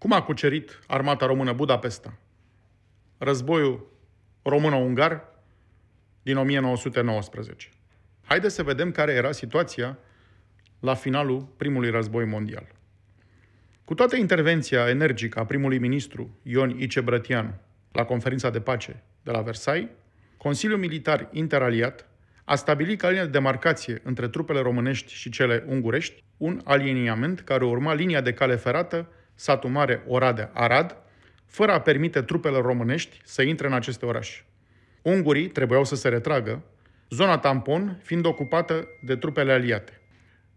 Cum a cucerit armata română Budapesta? Războiul româno-ungar din 1919. Haideți să vedem care era situația la finalul primului război mondial. Cu toată intervenția energică a primului ministru Ion Ice Brătianu la conferința de pace de la Versailles, Consiliul Militar Interaliat a stabilit ca linie de demarcație între trupele românești și cele ungurești un aliniament care urma linia de cale ferată satul mare Oradea-Arad, fără a permite trupele românești să intre în aceste orașe. Ungurii trebuiau să se retragă, zona tampon fiind ocupată de trupele aliate.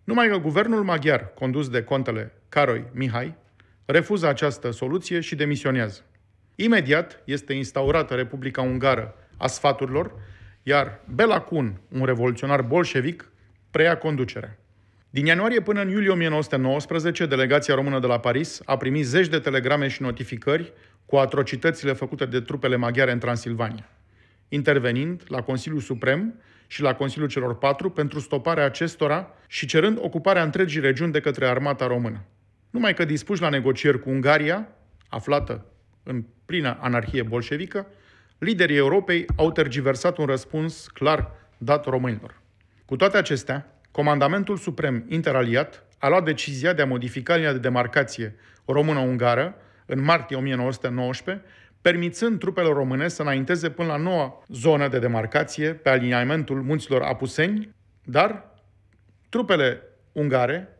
Numai că guvernul maghiar, condus de contele Caroi Mihai, refuză această soluție și demisionează. Imediat este instaurată Republica Ungară a sfaturilor, iar Bela Kun, un revoluționar bolșevic, preia conducerea. Din ianuarie până în iulie 1919, delegația română de la Paris a primit zeci de telegrame și notificări cu atrocitățile făcute de trupele maghiare în Transilvania, intervenind la Consiliul Suprem și la Consiliul celor patru pentru stoparea acestora și cerând ocuparea întregii regiuni de către armata română. Numai că dispuși la negocieri cu Ungaria, aflată în plină anarhie bolșevică, liderii Europei au tergiversat un răspuns clar dat românilor. Cu toate acestea, Comandamentul Suprem Interaliat a luat decizia de a modifica linia de demarcație română-ungară în martie 1919, permițând trupelor române să înainteze până la noua zonă de demarcație pe aliniamentul munților Apuseni, dar trupele ungare,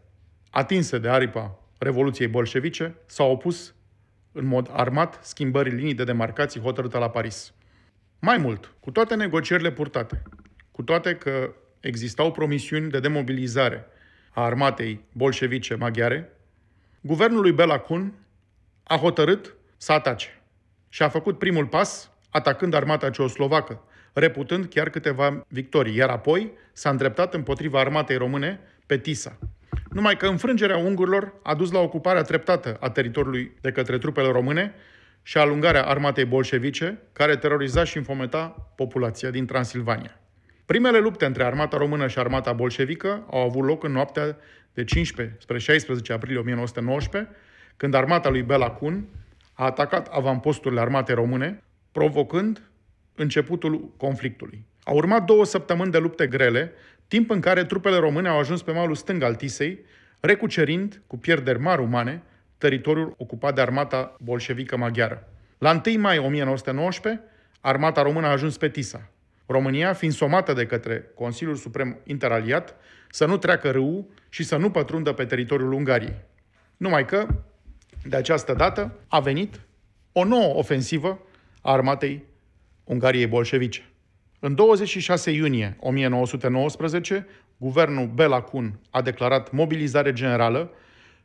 atinse de aripa Revoluției bolșevice, s-au opus în mod armat schimbării linii de demarcații hotărâtă la Paris. Mai mult, cu toate negocierile purtate, cu toate că existau promisiuni de demobilizare a armatei bolșevice maghiare, guvernul lui Bela Kun a hotărât să atace și a făcut primul pas atacând armata ceoslovacă, reputând chiar câteva victorii, iar apoi s-a îndreptat împotriva armatei române pe Tisa. Numai că înfrângerea ungurilor a dus la ocuparea treptată a teritoriului de către trupele române și alungarea armatei bolșevice, care teroriza și infometa populația din Transilvania. Primele lupte între armata română și armata bolșevică au avut loc în noaptea de 15 spre 16 aprilie 1919, când armata lui Bela Kun a atacat avamposturile armatei române, provocând începutul conflictului. Au urmat două săptămâni de lupte grele, timp în care trupele române au ajuns pe malul stâng al Tisei, recucerind, cu pierderi mari umane, teritoriul ocupat de armata bolșevică maghiară. La 1 mai 1919, armata română a ajuns pe Tisa, România fiind somată de către Consiliul Suprem Interaliat să nu treacă râul și să nu pătrundă pe teritoriul Ungariei. Numai că, de această dată, a venit o nouă ofensivă a armatei Ungariei bolșevice. În 26 iunie 1919, guvernul Bela Kun a declarat mobilizare generală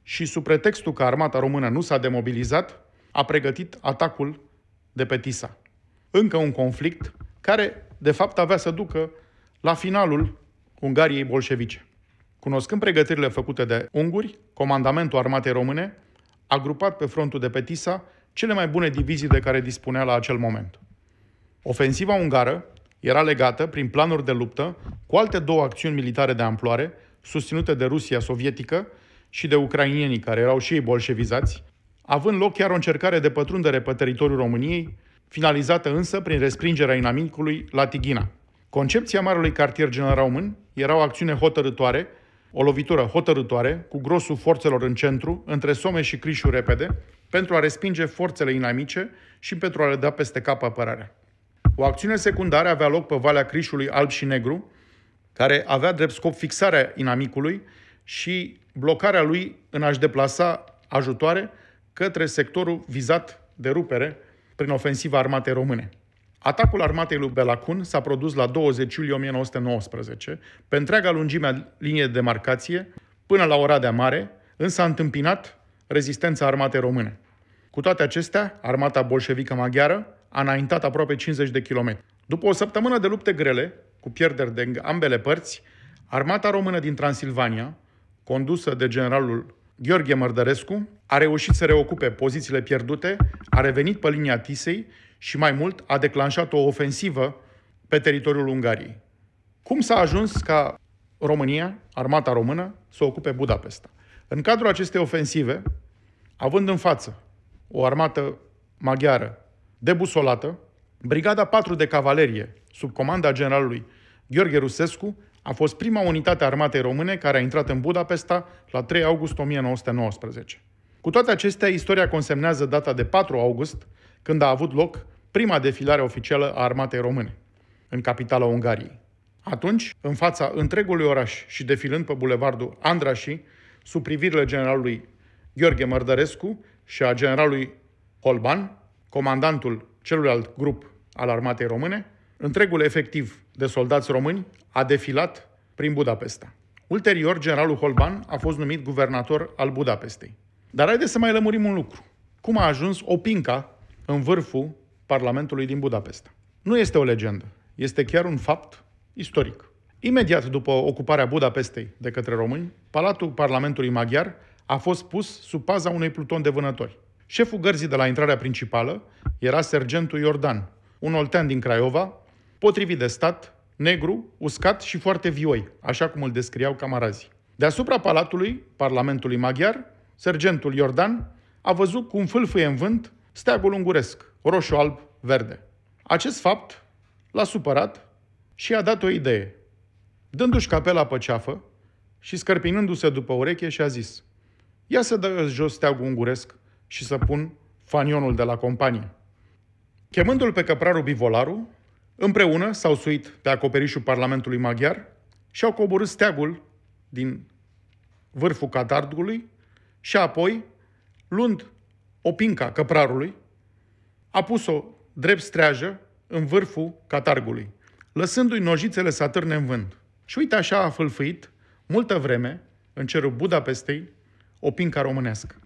și sub pretextul că armata română nu s-a demobilizat, a pregătit atacul de pe Tisa. Încă un conflict care de fapt avea să ducă la finalul Ungariei bolșevice. Cunoscând pregătirile făcute de unguri, comandamentul armatei române a grupat pe frontul de Petisa cele mai bune divizii de care dispunea la acel moment. Ofensiva ungară era legată, prin planuri de luptă, cu alte două acțiuni militare de amploare, susținute de Rusia sovietică și de ucrainienii care erau și ei bolșevizați, având loc chiar o încercare de pătrundere pe teritoriul României finalizată însă prin respingerea inamicului la Tighina. Concepția Marelui Cartier General Român era o acțiune hotărătoare, o lovitură hotărătoare, cu grosul forțelor în centru, între Some și Crișu repede, pentru a respinge forțele inamice și pentru a le da peste cap apărarea. O acțiune secundară avea loc pe Valea Crișului Alb și Negru, care avea drept scop fixarea inamicului și blocarea lui în a-și deplasa ajutoare către sectorul vizat de rupere prin ofensiva armatei române. Atacul armatei lui Belacun s-a produs la 20 iulie 1919, pe întreaga lungime a liniei de demarcație, până la Oradea Mare, însă a întâmpinat rezistența armatei române. Cu toate acestea, armata bolșevică maghiară a înaintat aproape 50 de kilometri. După o săptămână de lupte grele, cu pierderi de ambele părți, armata română din Transilvania, condusă de generalul Gheorghe Mărdărescu a reușit să reocupe pozițiile pierdute, a revenit pe linia Tisei și mai mult a declanșat o ofensivă pe teritoriul Ungariei. Cum s-a ajuns ca România, armata română, să ocupe Budapesta? În cadrul acestei ofensive, având în față o armată maghiară debusolată, Brigada 4 de Cavalerie, sub comanda generalului Gheorghe Rusescu, a fost prima unitate a armatei române care a intrat în Budapesta la 3 august 1919. Cu toate acestea, istoria consemnează data de 4 august, când a avut loc prima defilare oficială a armatei române, în capitala Ungariei. Atunci, în fața întregului oraș și defilând pe bulevardul Andrași, sub privirile generalului Gheorghe Mărdărescu și a generalului Holban, comandantul celuilalt grup al armatei române, întregul efectiv de soldați români a defilat prin Budapesta. Ulterior, generalul Holban a fost numit guvernator al Budapestei. Dar haideți să mai lămurim un lucru. Cum a ajuns Opinca în vârful Parlamentului din Budapesta? Nu este o legendă, este chiar un fapt istoric. Imediat după ocuparea Budapestei de către români, Palatul Parlamentului Maghiar a fost pus sub paza unui pluton de vânători. Șeful gărzii de la intrarea principală era sergentul Iordan, un oltean din Craiova, potrivit de stat, negru, uscat și foarte vioi, așa cum îl descriau camarazii. Deasupra palatului, Parlamentului Maghiar, sergentul Iordan a văzut cum fâlfâie în vânt steagul unguresc, roșu-alb-verde. Acest fapt l-a supărat și a dat o idee. Dându-și capela pe ceafă și scărpinându-se după ureche și a zis Ia să dă jos steagul unguresc și să pun fanionul de la companie. Chemându-l pe căprarul Bivolaru, împreună s-au suit pe acoperișul Parlamentului Maghiar și au coborât steagul din vârful catardului și apoi, luând o pinca căprarului, a pus-o drept streajă în vârful catargului, lăsându-i nojițele să atârne în vânt. Și uite așa a fâlfâit, multă vreme, în cerul Budapestei, o pinca românească.